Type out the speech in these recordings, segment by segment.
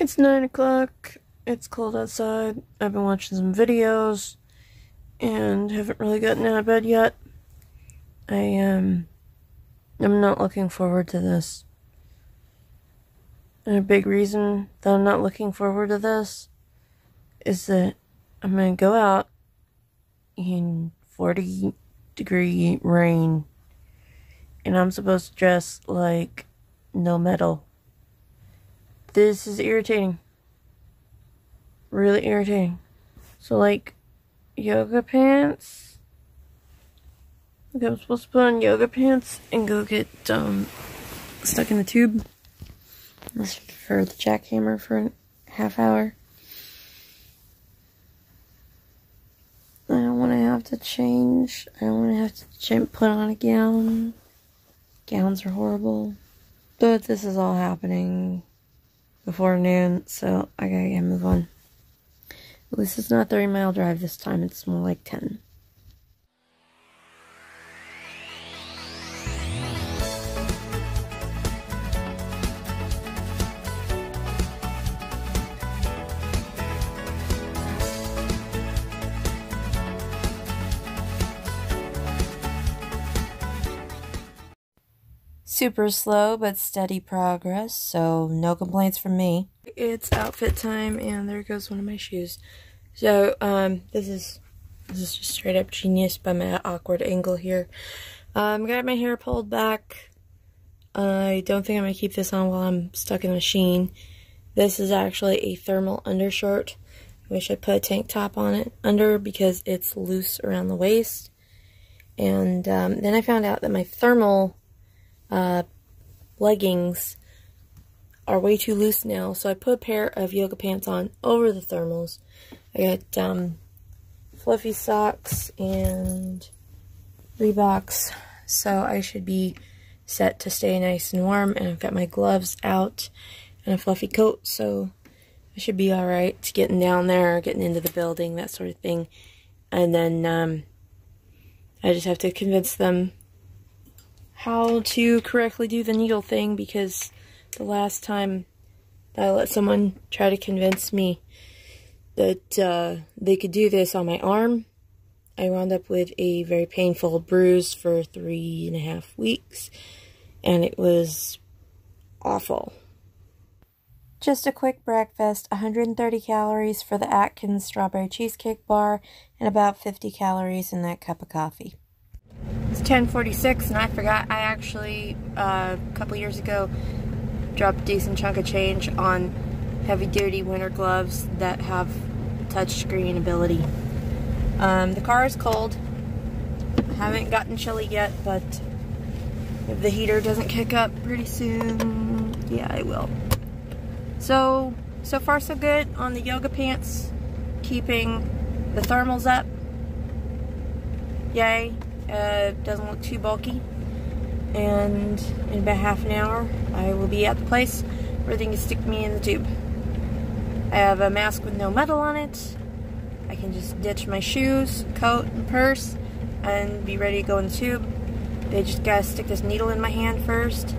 It's 9 o'clock. It's cold outside. I've been watching some videos and haven't really gotten out of bed yet. I um I'm not looking forward to this. And a big reason that I'm not looking forward to this is that I'm gonna go out in 40 degree rain and I'm supposed to dress like no metal. This is irritating. Really irritating. So, like, yoga pants. Like, I'm supposed to put on yoga pants and go get um, stuck in the tube. For the jackhammer for a half hour. I don't want to have to change. I don't want to have to put on a gown. Gowns are horrible. But this is all happening before noon, so I gotta get move on. At least it's not a 30 mile drive this time, it's more like 10. Super slow but steady progress, so no complaints from me. It's outfit time, and there goes one of my shoes. So, um, this is this is just straight up genius by my awkward angle here. Um, got my hair pulled back. I don't think I'm gonna keep this on while I'm stuck in the machine. This is actually a thermal undershirt. I wish I put a tank top on it under because it's loose around the waist. And um, then I found out that my thermal uh, leggings are way too loose now, so I put a pair of yoga pants on over the thermals. I got um, fluffy socks and Reeboks, so I should be set to stay nice and warm, and I've got my gloves out and a fluffy coat, so I should be alright getting down there, getting into the building, that sort of thing. And then um, I just have to convince them how to correctly do the needle thing because the last time I let someone try to convince me that uh, they could do this on my arm, I wound up with a very painful bruise for three and a half weeks, and it was awful. Just a quick breakfast 130 calories for the Atkins strawberry cheesecake bar, and about 50 calories in that cup of coffee. It's 1046 and I forgot I actually uh, a couple years ago dropped a decent chunk of change on heavy duty winter gloves that have touchscreen ability. Um, the car is cold. I haven't gotten chilly yet, but if the heater doesn't kick up pretty soon, yeah, it will. So, so far so good on the yoga pants, keeping the thermals up. Yay. Uh, doesn't look too bulky. And in about half an hour, I will be at the place where they can stick me in the tube. I have a mask with no metal on it. I can just ditch my shoes, coat, and purse, and be ready to go in the tube. They just gotta stick this needle in my hand first.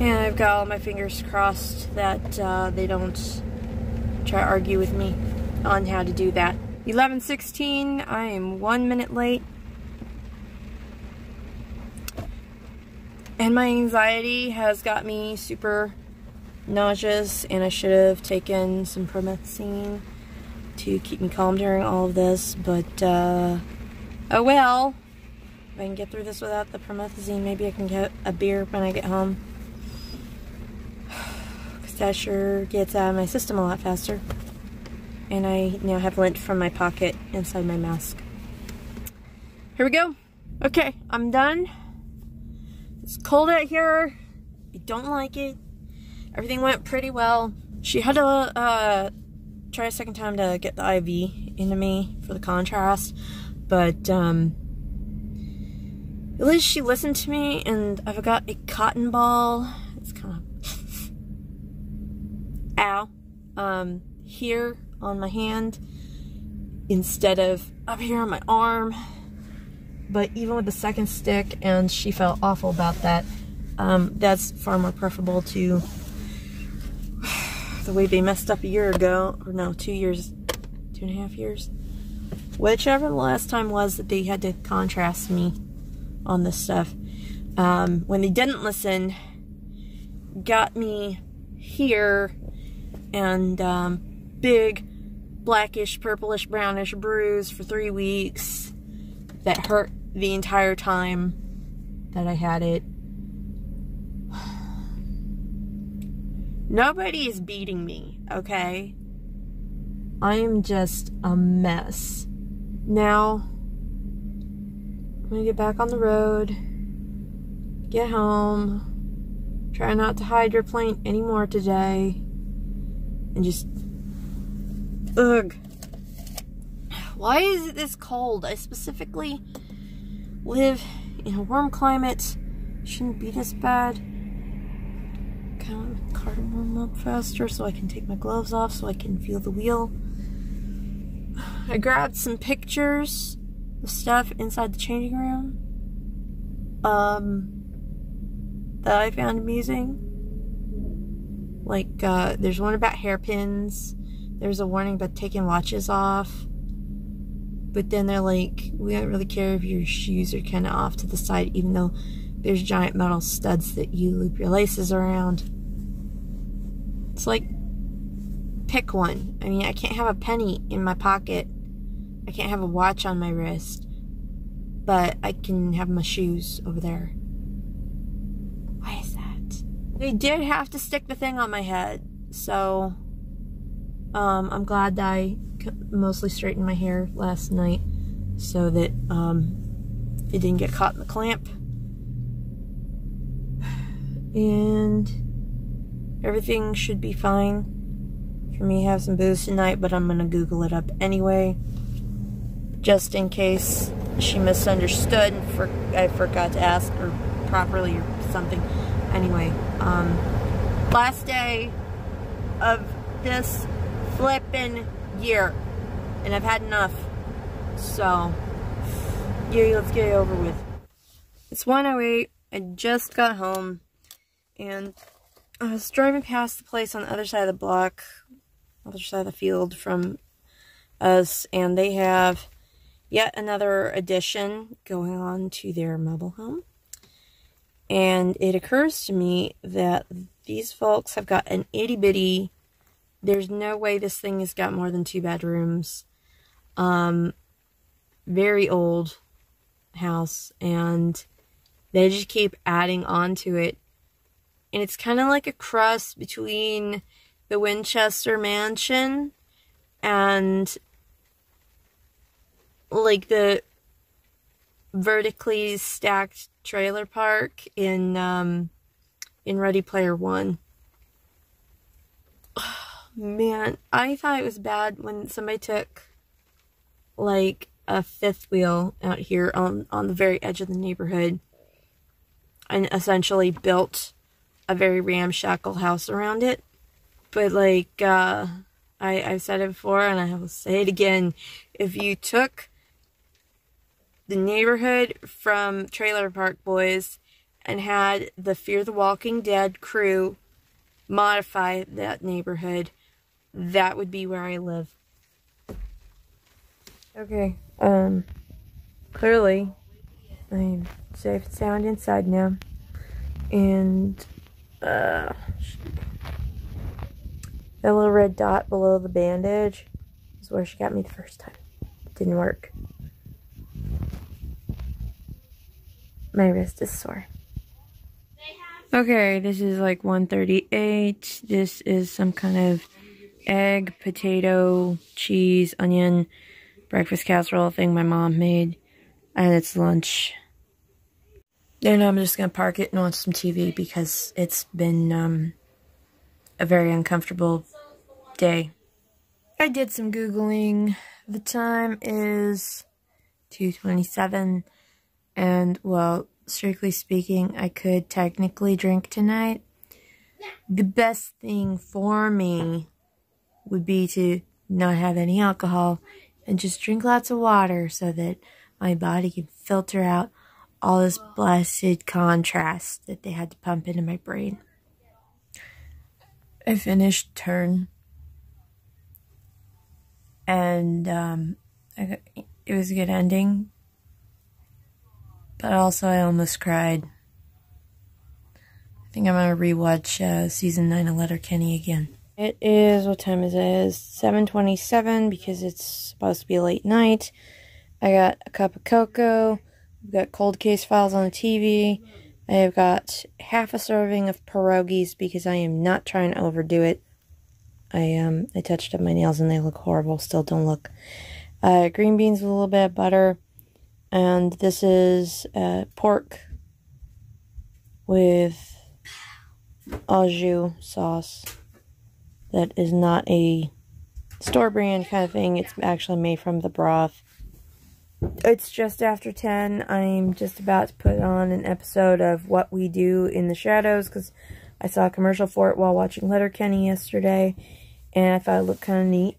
And I've got all my fingers crossed that uh, they don't try to argue with me on how to do that. 11.16, I am one minute late. And my anxiety has got me super nauseous, and I should have taken some promethazine to keep me calm during all of this, but, uh, oh well. If I can get through this without the promethazine, maybe I can get a beer when I get home. Because that sure gets out of my system a lot faster. And I now have lint from my pocket inside my mask. Here we go. Okay, I'm done. It's cold out here. I don't like it. Everything went pretty well. She had to uh, try a second time to get the IV into me for the contrast, but um, at least she listened to me, and I've got a cotton ball. It's kind of ow um, here on my hand instead of up here on my arm but even with the second stick, and she felt awful about that, um, that's far more preferable to the way they messed up a year ago, or no, two years, two and a half years. Whichever the last time was that they had to contrast me on this stuff. Um, when they didn't listen, got me here and um, big blackish, purplish, brownish bruise for three weeks that hurt the entire time that I had it. Nobody is beating me, okay? I am just a mess. Now, I'm gonna get back on the road, get home, try not to hydroplane anymore today, and just. Ugh. Why is it this cold? I specifically live in a warm climate. Shouldn't be this bad. Kind of car to warm up faster so I can take my gloves off so I can feel the wheel. I grabbed some pictures of stuff inside the changing room. Um, that I found amusing. Like, uh, there's one about hairpins. There's a warning about taking watches off. But then they're like, we don't really care if your shoes are kind of off to the side, even though there's giant metal studs that you loop your laces around. It's like, pick one. I mean, I can't have a penny in my pocket. I can't have a watch on my wrist. But I can have my shoes over there. Why is that? They did have to stick the thing on my head. So, um, I'm glad that I mostly straightened my hair last night so that um, it didn't get caught in the clamp. And everything should be fine for me to have some booze tonight, but I'm going to Google it up anyway. Just in case she misunderstood and for, I forgot to ask her properly or something. Anyway, um, last day of this flippin' year. And I've had enough. So, yeah, let's get it over with. It's 108. I just got home. And I was driving past the place on the other side of the block, other side of the field from us, and they have yet another addition going on to their mobile home. And it occurs to me that these folks have got an itty bitty, there's no way this thing has got more than two bedrooms. Um, very old house, and they just keep adding on to it and it's kind of like a cross between the Winchester Mansion and like the vertically stacked trailer park in um, in Ready Player One. Man, I thought it was bad when somebody took like a fifth wheel out here on on the very edge of the neighborhood and essentially built a very ramshackle house around it. But like uh, I I've said it before and I will say it again, if you took the neighborhood from Trailer Park Boys and had the Fear the Walking Dead crew modify that neighborhood, that would be where I live. Okay, um, clearly, I'm safe and sound inside now. And uh, that little red dot below the bandage is where she got me the first time. didn't work. My wrist is sore. Okay, this is like 138. This is some kind of egg, potato, cheese, onion, breakfast casserole thing my mom made. And it's lunch. Then I'm just going to park it and watch some TV because it's been um, a very uncomfortable day. I did some Googling. The time is 2.27 and, well, strictly speaking, I could technically drink tonight. The best thing for me would be to not have any alcohol and just drink lots of water so that my body can filter out all this blessed contrast that they had to pump into my brain. I finished Turn. And um, got, it was a good ending. But also, I almost cried. I think I'm to rewatch uh, season 9 of Letterkenny again. It is, what time is it? It is 7.27 because it's supposed to be late night. I got a cup of cocoa. We've got cold case files on the TV. I have got half a serving of pierogies because I am not trying to overdo it. I um I touched up my nails and they look horrible. Still don't look. Uh, green beans with a little bit of butter, and this is uh, pork with au jus sauce. That is not a store brand kind of thing. It's actually made from the broth. It's just after 10. I'm just about to put on an episode of What We Do in the Shadows because I saw a commercial for it while watching Letterkenny yesterday and I thought it looked kind of neat.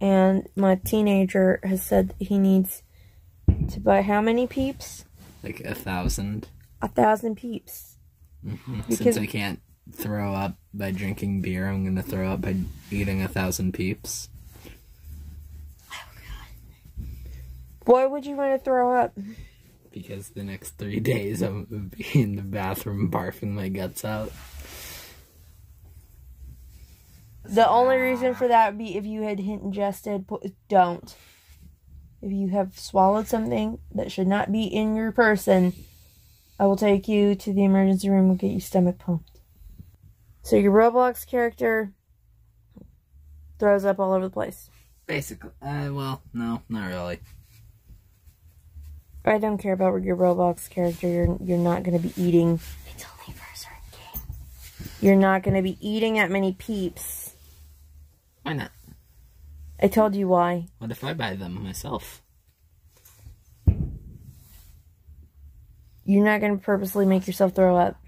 And my teenager has said he needs to buy how many peeps? Like a thousand. A thousand peeps. Mm -hmm. Since I can't throw up by drinking beer, I'm gonna throw up by eating a thousand peeps. Oh, Why would you want to throw up? Because the next three days I'm gonna be in the bathroom barfing my guts out. The only reason for that would be if you had ingested. Don't. If you have swallowed something that should not be in your person, I will take you to the emergency room and get you stomach pumped. So your Roblox character throws up all over the place. Basically. Uh, well, no, not really. I don't care about your Roblox character. You're you're not going to be eating. It's only for a certain game. You're not going to be eating that many peeps. Why not? I told you why. What if I buy them myself? You're not going to purposely make yourself throw up.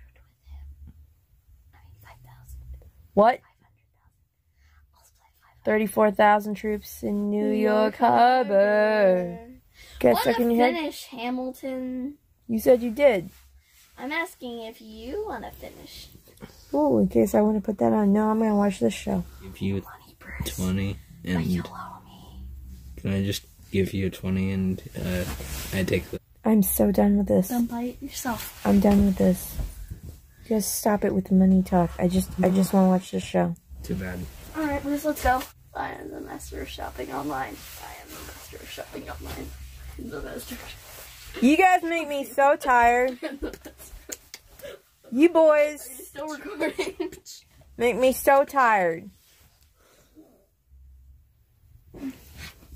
What? 34,000 troops in New, New York, York Harbor. Get stuck in your finish head? Hamilton. You said you did. I'm asking if you want to finish. Oh, in case I want to put that on. No, I'm going to watch this show. Give you 20 and... Can I just give you a 20 and uh, I take the... I'm so done with this. Don't bite yourself. I'm done with this. Just stop it with the money talk. I just I just want to watch the show. Too bad. All right, Liz, let's go. I am the master of shopping online. I am the master of shopping online. The master. You guys make me so tired. you boys. still recording. make me so tired.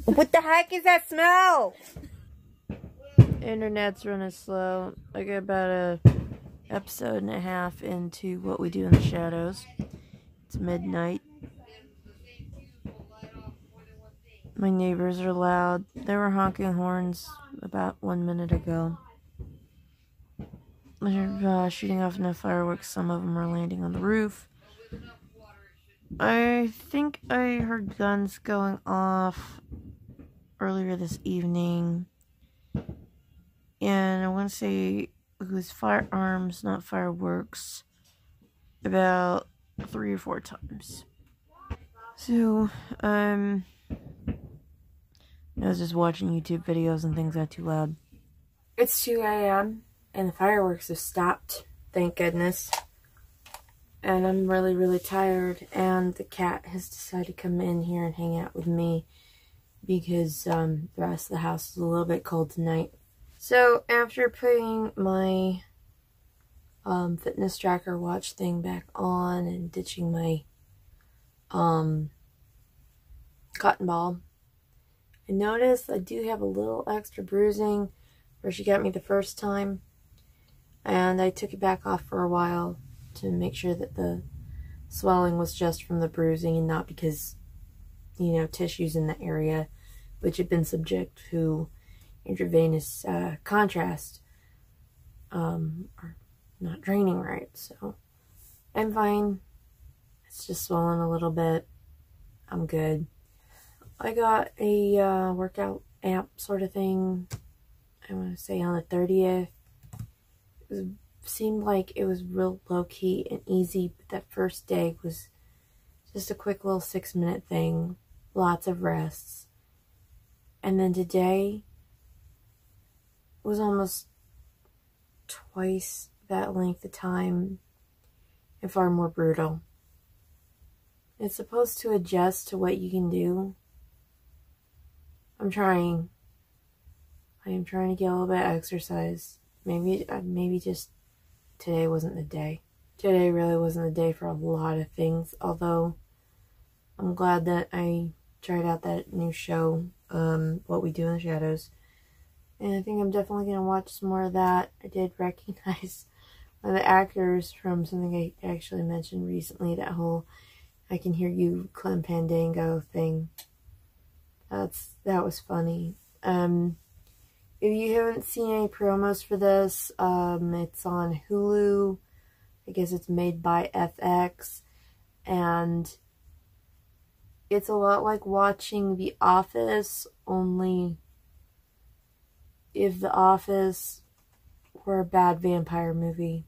What the heck is that smell? Internet's running slow. I got about a episode and a half into what we do in the shadows. It's midnight. My neighbors are loud. They were honking horns about one minute ago. They're uh, shooting off enough fireworks. Some of them are landing on the roof. I think I heard guns going off earlier this evening. And I want to say it was firearms, not fireworks, about three or four times. So, um, I was just watching YouTube videos and things got too loud. It's 2 a.m. and the fireworks have stopped, thank goodness. And I'm really, really tired. And the cat has decided to come in here and hang out with me because um, the rest of the house is a little bit cold tonight. So after putting my um, fitness tracker watch thing back on and ditching my um, cotton ball, I noticed I do have a little extra bruising where she got me the first time. And I took it back off for a while to make sure that the swelling was just from the bruising and not because, you know, tissues in the area which had been subject to intravenous uh, contrast um, are not draining right. So I'm fine. It's just swollen a little bit. I'm good. I got a uh, workout app sort of thing. I want to say on the 30th. It was, seemed like it was real low key and easy, but that first day was Just a quick little six minute thing, lots of rests. And then today was almost twice that length of time and far more brutal. It's supposed to adjust to what you can do. I'm trying. I am trying to get a little bit of exercise. Maybe, uh, maybe just today wasn't the day. Today really wasn't the day for a lot of things, although I'm glad that I tried out that new show, um, What We Do in the Shadows. And I think I'm definitely going to watch some more of that. I did recognize one of the actors from something I actually mentioned recently, that whole I Can Hear You Clem Fandango thing. That's That was funny. Um, if you haven't seen any promos for this, um, it's on Hulu. I guess it's made by FX. And it's a lot like watching The Office, only if The Office were a bad vampire movie.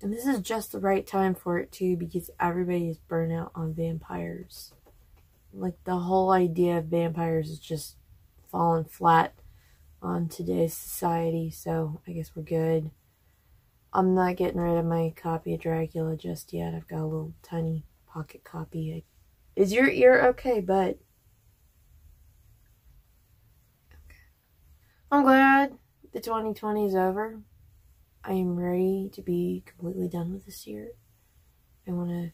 And this is just the right time for it too because everybody is burnt out on vampires. Like the whole idea of vampires is just falling flat on today's society, so I guess we're good. I'm not getting rid of my copy of Dracula just yet. I've got a little tiny pocket copy. Is your ear okay, bud? I'm glad the 2020 is over. I am ready to be completely done with this year. I want to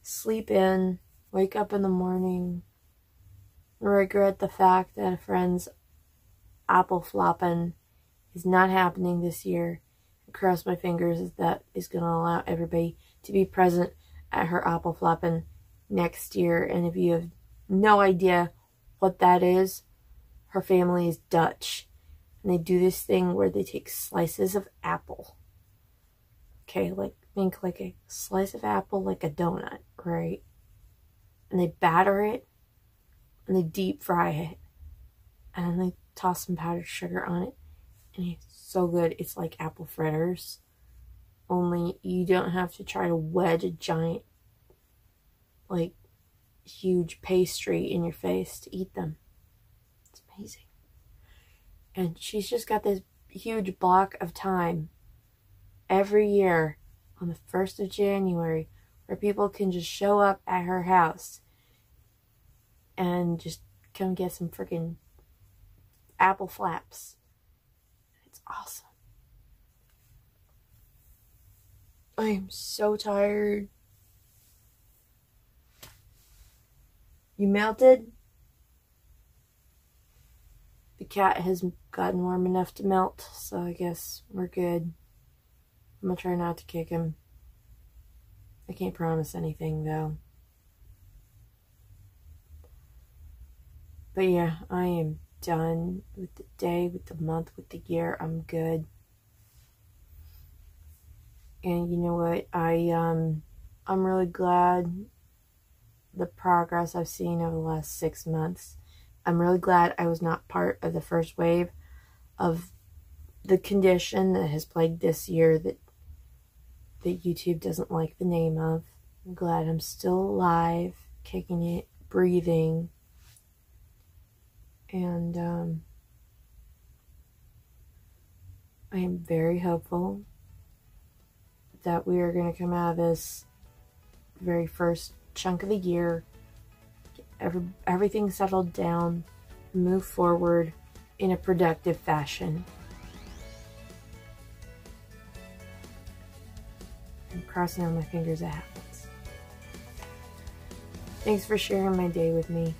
sleep in, wake up in the morning, regret the fact that a friend's apple flopping is not happening this year. cross my fingers that is going to allow everybody to be present at her apple flopping next year. And if you have no idea what that is, her family is Dutch. And they do this thing where they take slices of apple. Okay, like think like a slice of apple like a donut, right? And they batter it and they deep fry it. And they toss some powdered sugar on it, and it's so good. It's like apple fritters, only you don't have to try to wedge a giant, like, huge pastry in your face to eat them. It's amazing. And she's just got this huge block of time every year on the 1st of January where people can just show up at her house and just come get some freaking apple flaps. It's awesome. I am so tired. You melted? The cat has gotten warm enough to melt, so I guess we're good. I'm gonna try not to kick him. I can't promise anything though. But yeah, I am done with the day, with the month, with the year. I'm good. And you know what? I um I'm really glad the progress I've seen over the last six months. I'm really glad I was not part of the first wave of the condition that has plagued this year that that YouTube doesn't like the name of. I'm glad I'm still alive, kicking it, breathing, and um, I am very hopeful that we are going to come out of this very first chunk of the year, every, everything settled down, move forward in a productive fashion. I'm crossing out my fingers it happens. Thanks for sharing my day with me.